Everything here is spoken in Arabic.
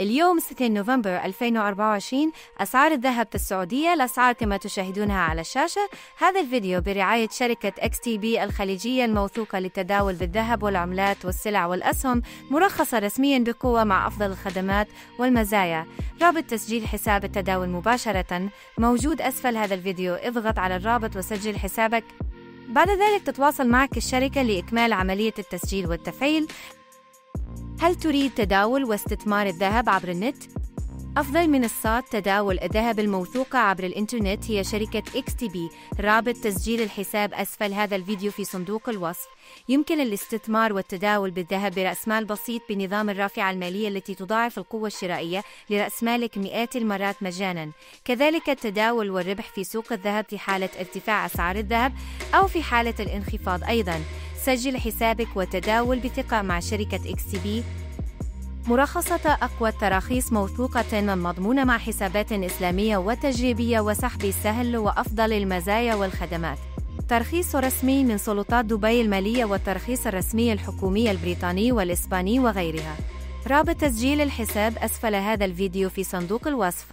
اليوم 6 نوفمبر 2024 أسعار الذهب في السعودية الأسعار كما تشاهدونها على الشاشة. هذا الفيديو برعاية شركة إكس تي بي الخليجية الموثوقة للتداول بالذهب والعملات والسلع والأسهم مرخصة رسميا بقوة مع أفضل الخدمات والمزايا. رابط تسجيل حساب التداول مباشرة. موجود أسفل هذا الفيديو اضغط على الرابط وسجل حسابك. بعد ذلك تتواصل معك الشركة لإكمال عملية التسجيل والتفعيل. هل تريد تداول واستثمار الذهب عبر النت؟ أفضل منصات تداول الذهب الموثوقة عبر الإنترنت هي شركة إكس تي بي. رابط تسجيل الحساب أسفل هذا الفيديو في صندوق الوصف. يمكن الاستثمار والتداول بالذهب برأس مال بسيط بنظام الرافعة المالية التي تضاعف القوة الشرائية لرأس مالك مئات المرات مجانا. كذلك التداول والربح في سوق الذهب في حالة ارتفاع أسعار الذهب أو في حالة الانخفاض أيضا. سجل حسابك وتداول بثقة مع شركة تي بي. مرخصة أقوى التراخيص موثوقة مضمونة مع حسابات إسلامية وتجريبية وسحب سهل وأفضل المزايا والخدمات. ترخيص رسمي من سلطات دبي المالية والترخيص الرسمي الحكومي البريطاني والإسباني وغيرها. رابط تسجيل الحساب أسفل هذا الفيديو في صندوق الوصف.